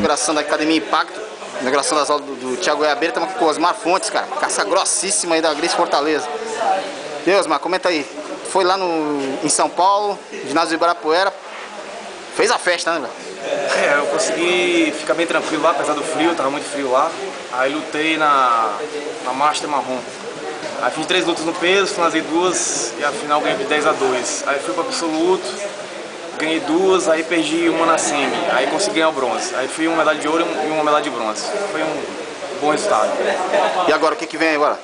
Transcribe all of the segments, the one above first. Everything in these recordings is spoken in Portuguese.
inauguração da Academia Impacto, inauguração das aulas do, do Thiago Goiabeira, estamos aqui com o Osmar Fontes, cara, caça grossíssima aí da Gris Fortaleza. E aí, Osmar, comenta aí, foi lá no, em São Paulo, ginásio de Ibirapuera, fez a festa, né, velho? É, eu consegui ficar bem tranquilo lá, apesar do frio, tava muito frio lá. Aí lutei na, na Master Marrom. Aí fiz três lutas no peso, finalizei duas e afinal ganhei de 10 a 2. Aí fui para absoluto, ganhei duas, aí perdi uma na semi, aí consegui ganhar o bronze. Aí fui uma medalha de ouro e uma medalha de bronze. Foi um bom resultado. E agora, o que, que vem agora?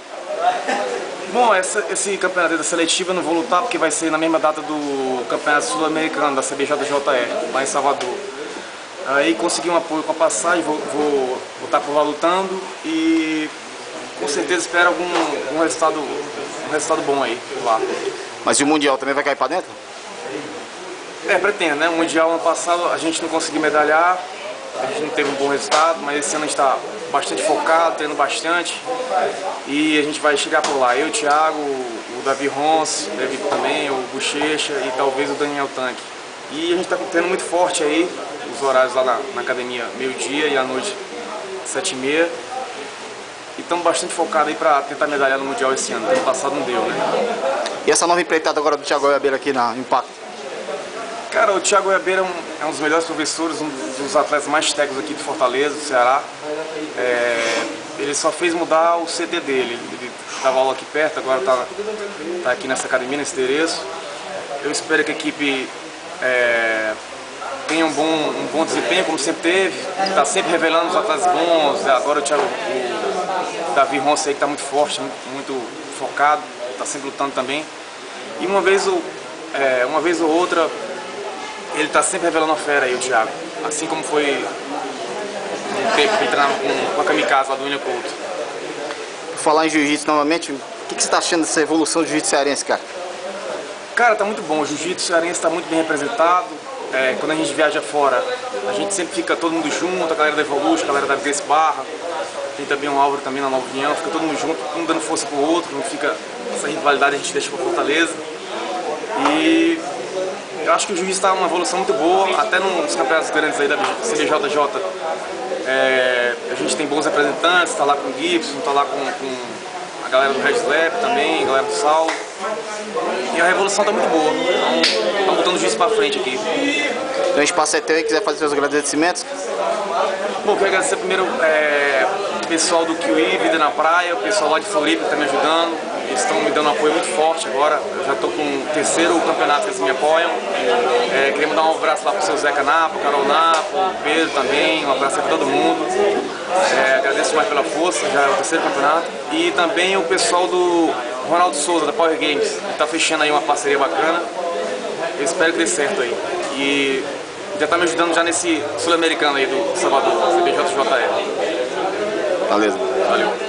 Bom, essa, esse campeonato da seletiva eu não vou lutar porque vai ser na mesma data do campeonato sul-americano da CBJJE, lá em Salvador. Aí consegui um apoio com a passagem, vou, vou, vou estar por lá lutando e com certeza espero algum, algum resultado, um resultado bom aí lá. Mas e o Mundial também vai cair pra dentro? É, pretendo, né? O Mundial ano passado a gente não conseguiu medalhar, a gente não teve um bom resultado, mas esse ano a gente está bastante focado, treinando bastante e a gente vai chegar por lá. Eu, o Thiago, o Davi Rons, deve também, o Bochecha e talvez o Daniel Tanque. E a gente está tendo muito forte aí, os horários lá na, na academia, meio-dia e à noite, sete e meia. E estamos bastante focados aí para tentar medalhar no Mundial esse ano. Ano passado não deu, né? E essa nova empreitada agora do Thiago Goiabeira aqui na Impacto? Cara, o Thiago Goiabeira é um, é um, dos melhores professores, um dos atletas mais técnicos aqui de Fortaleza, do Ceará. É, ele só fez mudar o CT dele. Ele dava aula aqui perto, agora está tá aqui nessa academia, nesse endereço. Eu espero que a equipe é, tenha um bom, um bom desempenho, como sempre teve. Está sempre revelando os atletas bons. Agora o Thiago, o Davi Ronce aí está muito forte, muito, focado, está sempre lutando também. E uma vez, é, uma vez ou outra, ele está sempre revelando a fera aí, o Thiago. Assim como foi um tempo que ele treinava com, com a Kamikaze lá do William Couto. Falar em jiu-jitsu novamente, o que, que você está achando dessa evolução do jiu-jitsu cearense, cara? Cara, tá muito bom. O jiu-jitsu cearense está muito bem representado. É, quando a gente viaja fora, a gente sempre fica todo mundo junto, a galera da Evolution, a galera da Grace Barra, tem também um Álvaro também na Nova União, fica todo mundo junto, um dando força pro outro, não fica essa rivalidade a gente deixa pra Fortaleza. E eu acho que o juiz está uma evolução muito boa, até nos campeonatos grandes aí da CBJJ. É, a gente tem bons representantes, está lá com o Gibson, está lá com, com, a galera do Red Slap também, a galera do Saulo. E a revolução está muito boa, então estamos botando o juiz para frente aqui. Então o espaço é teu e quiser fazer seus agradecimentos? Bom, quero agradecer primeiro é, o pessoal do Kiwi, Vida na Praia, o pessoal lá de Floripa que está me ajudando. Eles estão me dando um apoio muito forte agora. Eu já estou com o terceiro campeonato que eles me apoiam. É, queria mandar um abraço lá para o seu Zeca Napo, Carol Napo, Pedro também, um abraço para todo mundo. É, agradeço mais pela força, já é o terceiro campeonato. E também o pessoal do Ronaldo Souza, da Power Games, que está fechando aí uma parceria bacana. Eu espero que dê certo aí. E já está me ajudando já nesse sul-americano aí do Salvador, CBJJE. Beleza. Valeu.